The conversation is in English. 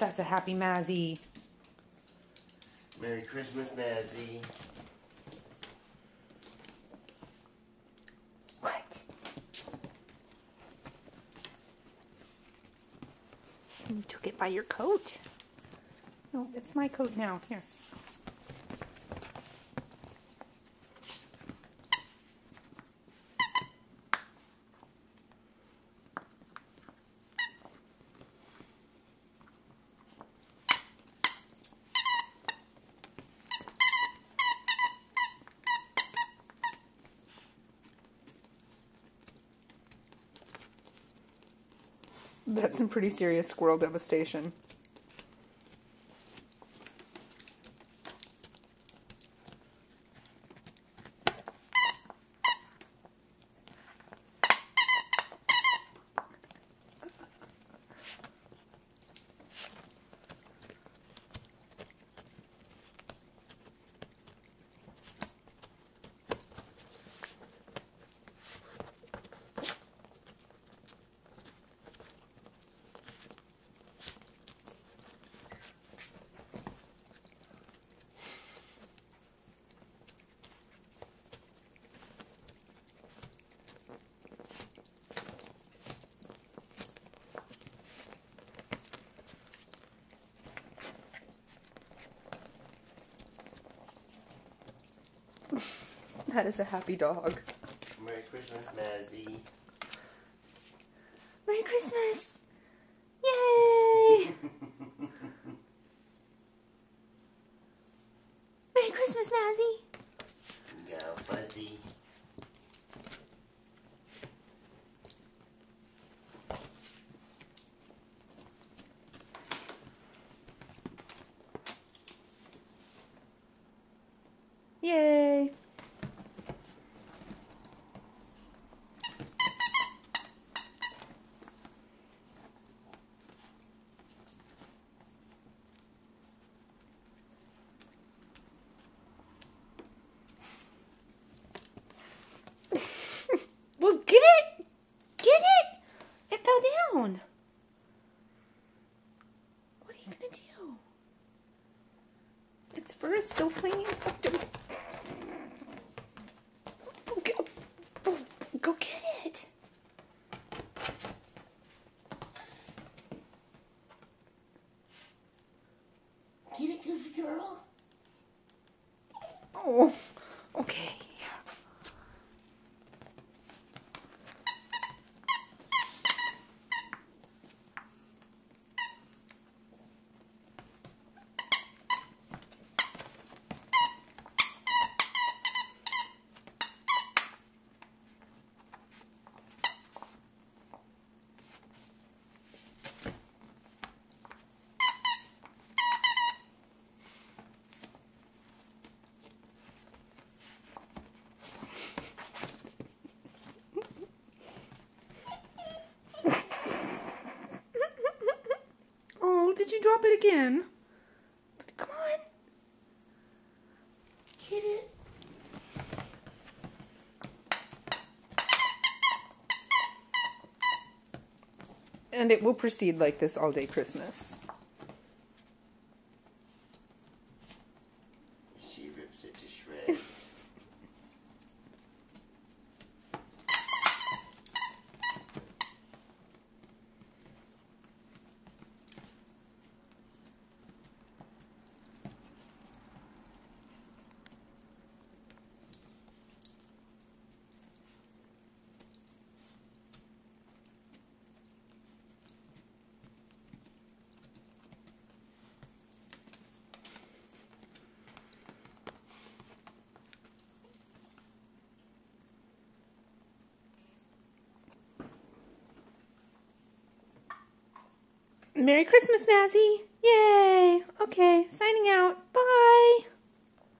That's a happy Mazze. Merry Christmas, Mazze. What? You took it by your coat. No, it's my coat now. Here. That's some pretty serious squirrel devastation. That is a happy dog. Merry Christmas, Mazze. Merry Christmas! Yay! Merry Christmas, Mazze! Go, Fuzzy. Yay! well, get it! Get it! It fell down. What are you gonna do? Its is still. Go, go, go get it. Get it, goofy girl. Oh, okay. Oh, again? Come on. Get it. And it will proceed like this all day Christmas. Merry Christmas, Mazze. Yay. Okay, signing out. Bye.